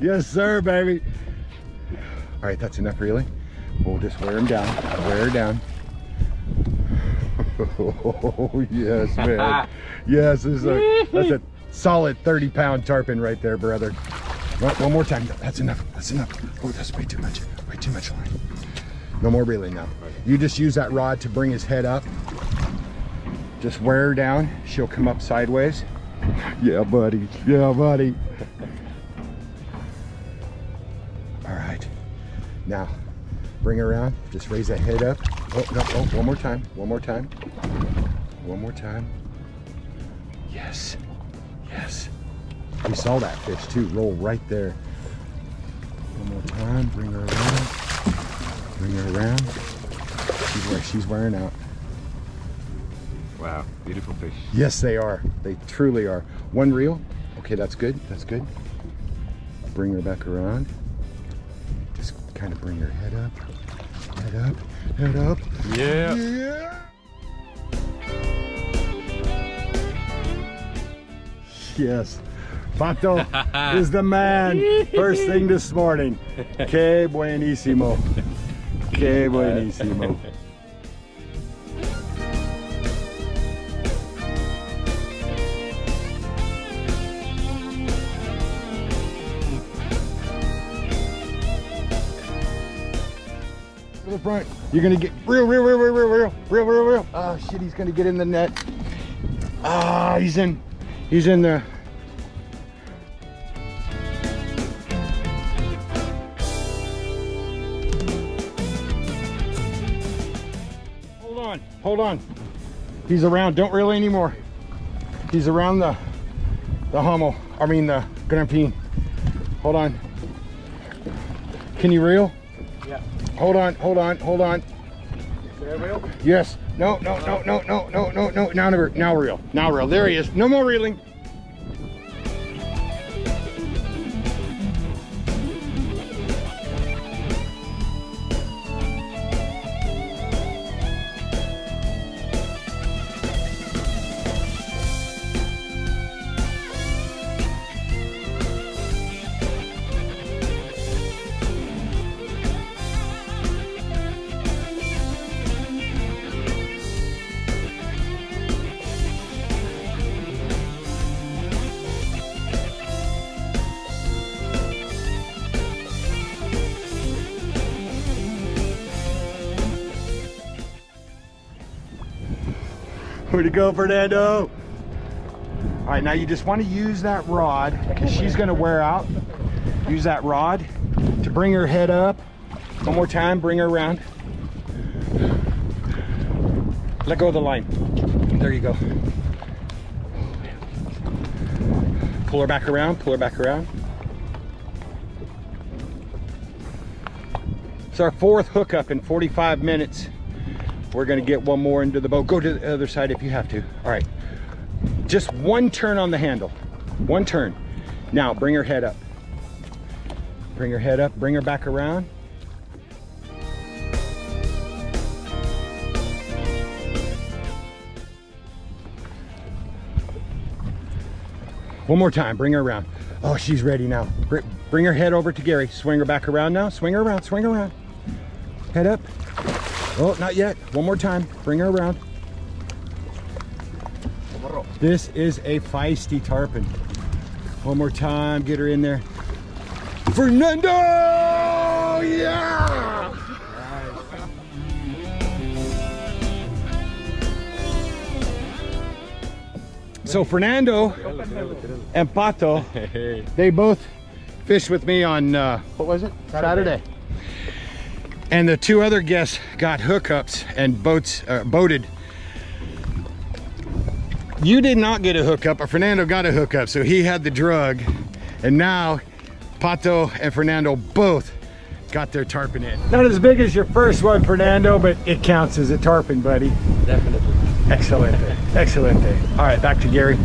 Yes, sir, baby. All right, that's enough reeling. We'll just wear him down, wear her down. Oh, yes, man. yes, this is a, that's a solid 30 pound tarpon right there, brother. One, one more time. That's enough. That's enough. Oh, that's way too much. Way too much line. No more reeling now. You just use that rod to bring his head up. Just wear her down. She'll come up sideways. Yeah, buddy. Yeah, buddy. Now, bring her around. Just raise that head up. Oh, no, oh, one more time. One more time. One more time. Yes. Yes. We saw that fish too, roll right there. One more time, bring her around. Bring her around. She's, she's wearing out. Wow, beautiful fish. Yes, they are. They truly are. One reel. Okay, that's good. That's good. Bring her back around. Kind of bring your head up. Head up. Head up. Yeah. Yeah. Yes. Pato is the man. First thing this morning. Que buenísimo. Que buenísimo. Front. You're gonna get real, real, real, real, real, real, real, real, real. Oh shit, he's gonna get in the net. Ah, he's in, he's in the. Hold on, hold on. He's around. Don't reel anymore. He's around the, the hummel. I mean the grampine. Hold on. Can you reel? Yeah. Hold on, hold on, hold on. There we go. Yes. No, no, no, no, no, no, no, no. Now, never- now reel. Now reel. There he is. No more reeling. Where'd it go, Fernando? All right, now you just want to use that rod because she's going to wear out. Use that rod to bring her head up. One more time, bring her around. Let go of the line. There you go. Pull her back around, pull her back around. It's our fourth hookup in 45 minutes. We're gonna get one more into the boat. Go to the other side if you have to. All right. Just one turn on the handle. One turn. Now bring her head up. Bring her head up, bring her back around. One more time, bring her around. Oh, she's ready now. Bring her head over to Gary. Swing her back around now. Swing her around, swing her around. Head up. Oh, not yet. One more time. Bring her around. This is a feisty tarpon. One more time. Get her in there. Fernando! Yeah! So Fernando and Pato, they both fished with me on, uh, what was it? Saturday. And the two other guests got hookups and boats, uh, boated. You did not get a hookup, but Fernando got a hookup, so he had the drug. And now Pato and Fernando both got their tarpon in. Not as big as your first one, Fernando, but it counts as a tarpon, buddy. Definitely. excellent excelente. All right, back to Gary.